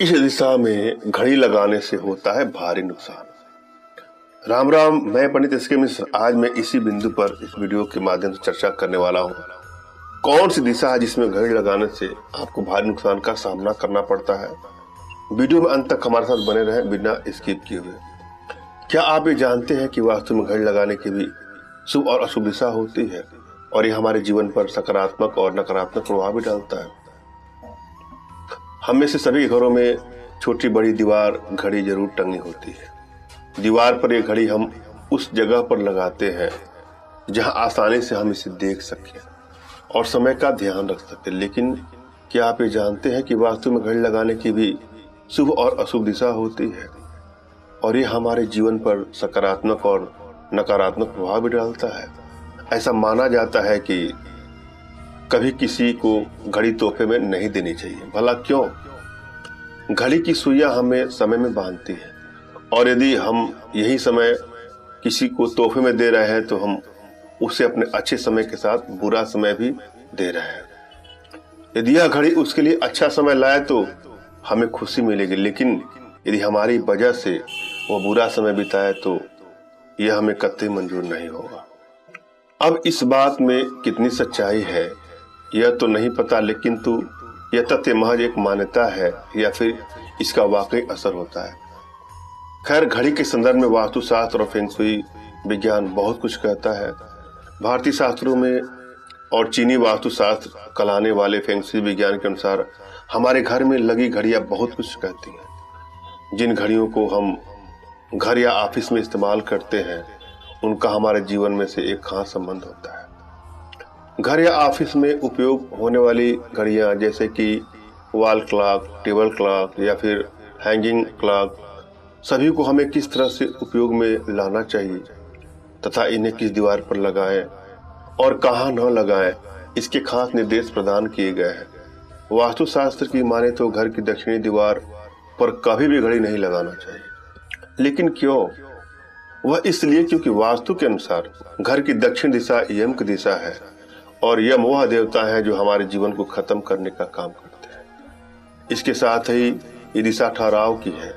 इस दिशा में घड़ी लगाने से होता है भारी नुकसान। राम राम, मैं पंडित एस के मिश्र। आज मैं इसी बिंदु पर इस वीडियो के माध्यम से चर्चा करने वाला हूँ। कौन सी दिशा है जिसमें घड़ी लगाने से आपको भारी नुकसान का सामना करना पड़ता है? वीडियो में अंत तक हमारे साथ बने रहे बिना स्किप किए हुए। क्या आप ये जानते हैं कि वास्तव में घड़ी लगाने की भी शुभ और अशुभ दिशा होती है? और ये हमारे जीवन पर सकारात्मक और नकारात्मक प्रभाव भी डालता है। हम में से सभी घरों में छोटी बड़ी दीवार, घड़ी ज़रूर टंगी होती है। दीवार पर ये घड़ी हम उस जगह पर लगाते हैं जहाँ आसानी से हम इसे देख सकें और समय का ध्यान रख सकें। लेकिन क्या आप ये जानते हैं कि वास्तु में घड़ी लगाने की भी शुभ और अशुभ दिशा होती है? और ये हमारे जीवन पर सकारात्मक और नकारात्मक प्रभाव भी डालता है। ऐसा माना जाता है कि कभी किसी को घड़ी तोहफे में नहीं देनी चाहिए। भला क्यों? घड़ी की सुइया हमें समय में बांधती है। और यदि हम यही समय किसी को तोहफे में दे रहे हैं तो हम उसे अपने अच्छे समय के साथ बुरा समय भी दे रहे हैं। यदि यह घड़ी उसके लिए अच्छा समय लाए तो हमें खुशी मिलेगी। लेकिन यदि हमारी वजह से वो बुरा समय बिताए तो यह हमें कतई मंजूर नहीं होगा। अब इस बात में कितनी सच्चाई है, यह तो नहीं पता, लेकिन तो यह तथ्य महज एक मान्यता है, या फिर इसका वाकई असर होता है। खैर, घड़ी के संदर्भ में वास्तुशास्त्र और फेंसुई विज्ञान बहुत कुछ कहता है। भारतीय शास्त्रों में और चीनी वास्तुशास्त्र कलाने वाले फेंसुई विज्ञान के अनुसार हमारे घर में लगी घड़ियाँ बहुत कुछ कहती हैं। जिन घड़ियों को हम घर या ऑफ़िस में इस्तेमाल करते हैं उनका हमारे जीवन में से एक खास संबंध होता है। घर या ऑफ़िस में उपयोग होने वाली घड़ियाँ, जैसे कि वॉल क्लॉक टेबल क्लॉक या फिर हैंगिंग क्लॉक सभी को हमें किस तरह से उपयोग में लाना चाहिए तथा इन्हें किस दीवार पर लगाएँ और कहाँ न लगाएँ, इसके खास निर्देश प्रदान किए गए हैं। वास्तुशास्त्र की माने तो घर की दक्षिणी दीवार पर कभी भी घड़ी नहीं लगाना चाहिए। लेकिन क्यों? वह इसलिए क्योंकि वास्तु के अनुसार घर की दक्षिण दिशा यम की दिशा है और यम वह देवता है जो हमारे जीवन को खत्म करने का काम करते हैं। इसके साथ ही ये दिशा ठहराव की है।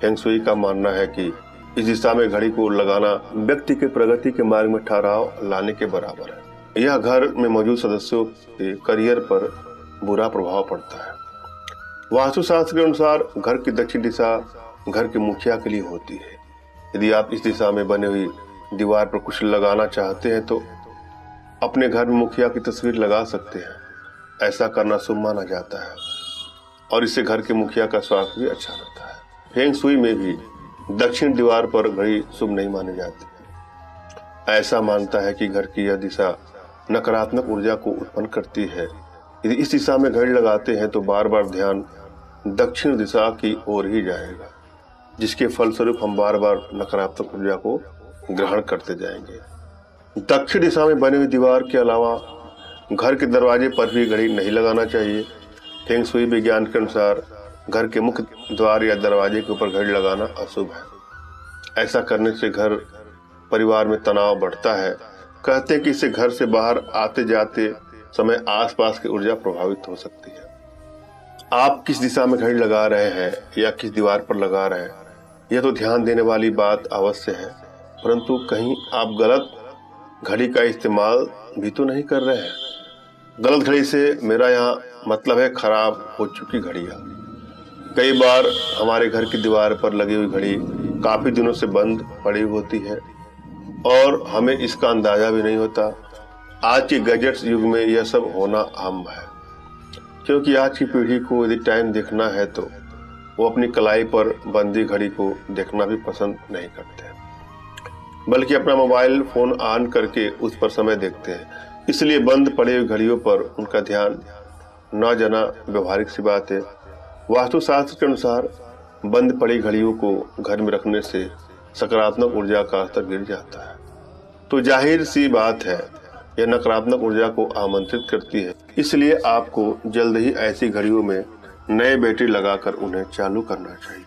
फेंगसुई का मानना है कि इस दिशा में घड़ी को लगाना व्यक्ति के प्रगति के मार्ग में ठहराव लाने के बराबर है। यह घर में मौजूद सदस्यों के करियर पर बुरा प्रभाव पड़ता है। वास्तुशास्त्र के अनुसार घर की दक्षिण दिशा घर के मुखिया के लिए होती है। यदि आप इस दिशा में बने हुई दीवार पर कुछ लगाना चाहते हैं तो अपने घर में मुखिया की तस्वीर लगा सकते हैं। ऐसा करना शुभ माना जाता है। और इससे घर के मुखिया का स्वास्थ्य भी अच्छा रहता है। फेंग सुई में भी दक्षिण दीवार पर घड़ी शुभ नहीं मानी जाती। ऐसा मानता है कि घर की यह दिशा नकारात्मक ऊर्जा को उत्पन्न करती है। यदि इस दिशा में घड़ी लगाते हैं तो बार बार ध्यान दक्षिण दिशा की ओर ही जाएगा। जिसके फलस्वरूप हम बार बार नकारात्मक ऊर्जा को ग्रहण करते जाएँगे। दक्षिण दिशा में बनी हुई दीवार के अलावा घर के दरवाजे पर भी घड़ी नहीं लगाना चाहिए। फेंग सुई विज्ञान के अनुसार घर के मुख्य द्वार या दरवाजे के ऊपर घड़ी लगाना अशुभ है। ऐसा करने से घर परिवार में तनाव बढ़ता है। कहते हैं कि इससे घर से बाहर आते जाते समय आसपास की ऊर्जा प्रभावित हो सकती है। आप किस दिशा में घड़ी लगा रहे हैं या किस दीवार पर लगा रहे हैं? यह तो ध्यान देने वाली बात अवश्य है, परंतु कहीं आप गलत घड़ी का इस्तेमाल भी तो नहीं कर रहे हैं। गलत घड़ी से मेरा यहाँ मतलब है खराब हो चुकी घड़ियाँ कई बार हमारे घर की दीवार पर लगी हुई घड़ी काफ़ी दिनों से बंद पड़ी होती है, और हमें इसका अंदाज़ा भी नहीं होता। आज के गैजेट्स युग में यह सब होना आम है, क्योंकि आज की पीढ़ी को यदि टाइम देखना है तो वो अपनी कलाई पर बंदी घड़ी को देखना भी पसंद नहीं करते। बल्कि अपना मोबाइल फ़ोन ऑन करके उस पर समय देखते हैं। इसलिए बंद पड़े हुई घड़ियों पर उनका ध्यान न जाना व्यवहारिक सी बात है। वास्तुशास्त्र के अनुसार बंद पड़ी घड़ियों को घर में रखने से सकारात्मक ऊर्जा का स्तर गिर जाता है। तो ज़ाहिर सी बात है, यह नकारात्मक ऊर्जा को आमंत्रित करती है। इसलिए आपको जल्द ही ऐसी घड़ियों में नए बैटरी लगाकर उन्हें चालू करना चाहिए,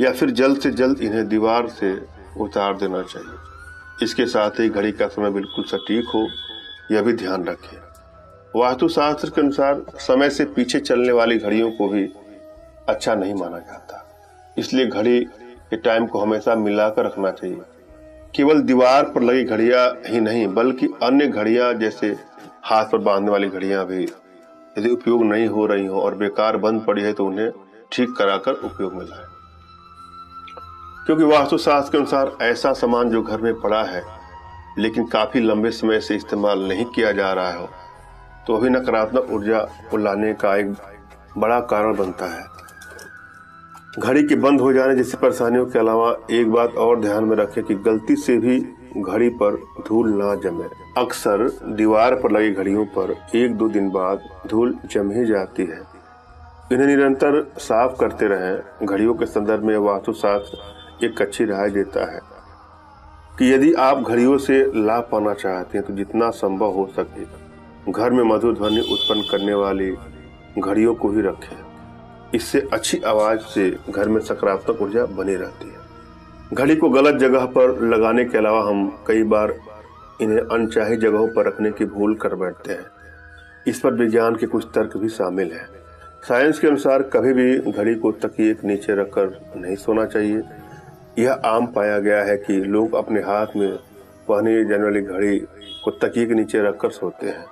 या फिर जल्द से जल्द इन्हें दीवार से उतार देना चाहिए। इसके साथ ही घड़ी का समय बिल्कुल सटीक हो, यह भी ध्यान रखें। वास्तुशास्त्र के अनुसार समय से पीछे चलने वाली घड़ियों को भी अच्छा नहीं माना जाता। इसलिए घड़ी के टाइम को हमेशा मिलाकर रखना चाहिए। केवल दीवार पर लगी घड़ियाँ ही नहीं, बल्कि अन्य घड़ियाँ जैसे हाथ पर बांधने वाली घड़ियाँ भी यदि उपयोग नहीं हो रही हो और बेकार बंद पड़ी है तो उन्हें ठीक कराकर उपयोग में लाए। क्योंकि वास्तुशास्त्र के अनुसार ऐसा सामान जो घर में पड़ा है, लेकिन काफ़ी लंबे समय से इस्तेमाल नहीं किया जा रहा हो तो अभी नकारात्मक ऊर्जा को लाने का एक बड़ा कारण बनता है। घड़ी के बंद हो जाने जैसी परेशानियों के अलावा एक बात और ध्यान में रखें कि गलती से भी घड़ी पर धूल ना जमे। अक्सर दीवार पर लगी घड़ियों पर एक दो दिन बाद धूल जम ही जाती है। इन्हें निरंतर साफ़ करते रहें। घड़ियों के संदर्भ में वास्तुशास्त्र एक अच्छी राय देता है कि यदि आप घड़ियों से लाभ पाना चाहते हैं तो जितना संभव हो सके घर में मधुर ध्वनि उत्पन्न करने वाली घड़ियों को ही रखें। इससे अच्छी आवाज़ से घर में सकारात्मक ऊर्जा बनी रहती है। घड़ी को गलत जगह पर लगाने के अलावा हम कई बार इन्हें अनचाही जगहों पर रखने की भूल कर बैठते हैं। इस पर विज्ञान के कुछ तर्क भी शामिल हैं। साइंस के अनुसार कभी भी घड़ी को तकिए के नीचे रखकर नहीं सोना चाहिए। यह आम पाया गया है कि लोग अपने हाथ में पहने जाने वाली घड़ी को तकिए के नीचे रखकर सोते हैं।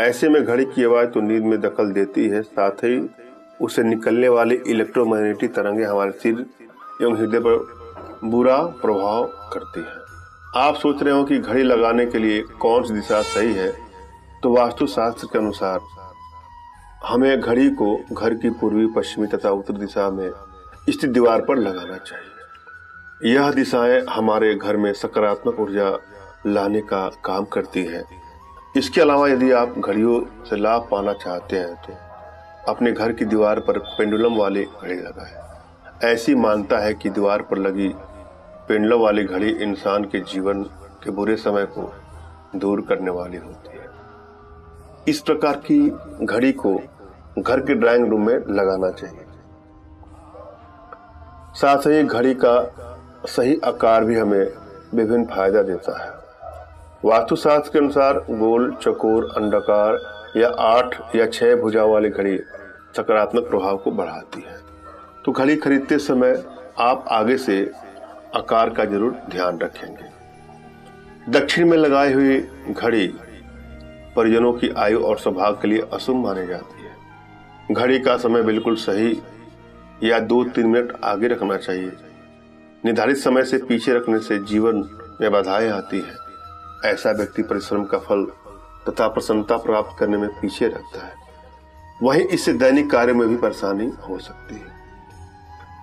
ऐसे में घड़ी की आवाज़ तो नींद में दखल देती है, साथ ही उसे निकलने वाली इलेक्ट्रोमैग्नेटिक तरंगे हमारे सिर एवं हृदय पर बुरा प्रभाव करती है। आप सोच रहे हो कि घड़ी लगाने के लिए कौन सी दिशा सही है? तो वास्तुशास्त्र के अनुसार, हमें घड़ी को घर की पूर्वी, पश्चिमी तथा उत्तर दिशा में स्थित दीवार पर लगाना चाहिए। यह दिशाएँ हमारे घर में सकारात्मक ऊर्जा लाने का काम करती है। इसके अलावा यदि आप घड़ियों से लाभ पाना चाहते हैं तो अपने घर की दीवार पर पेंडुलम वाली घड़ी लगाए। ऐसी मानता है कि दीवार पर लगी पेंडुलम वाली घड़ी इंसान के जीवन के बुरे समय को दूर करने वाली होती है। इस प्रकार की घड़ी को घर के ड्राइंग रूम में लगाना चाहिए। साथ ही घड़ी का सही आकार भी हमें विभिन्न फ़ायदा देता है। वास्तुशास्त्र के अनुसार गोल, चकोर, अंडाकार या आठ या छह भुजा वाली घड़ी सकारात्मक प्रभाव को बढ़ाती है। तो घड़ी खरीदते समय आप आगे से आकार का ज़रूर ध्यान रखेंगे। दक्षिण में लगाई हुई घड़ी परिजनों की आयु और स्वभाव के लिए अशुभ मानी जाती है। घड़ी का समय बिल्कुल सही या दो तीन मिनट आगे रखना चाहिए। निर्धारित समय से पीछे रखने से जीवन में बाधाएँ आती है। ऐसा व्यक्ति परिश्रम का फल तथा प्रसन्नता प्राप्त करने में पीछे रहता है। वहीं इससे दैनिक कार्य में भी परेशानी हो सकती है।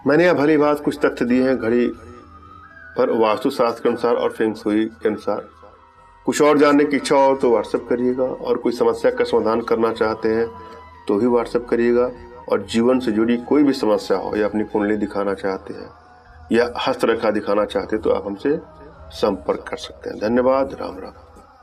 मैंने यह भली बात कुछ तथ्य दिए हैं, घड़ी पर वास्तुशास्त्र के अनुसार और फेंगसुई के अनुसार। कुछ और जानने की इच्छा हो तो व्हाट्सएप करिएगा और कोई समस्या का समाधान करना चाहते हैं तो भी व्हाट्सएप करिएगा और जीवन से जुड़ी कोई भी समस्या हो या अपनी कुंडली दिखाना चाहते हैं या हस्तरेखा दिखाना चाहते हैं तो आप हमसे संपर्क कर सकते हैं। धन्यवाद। राम राम।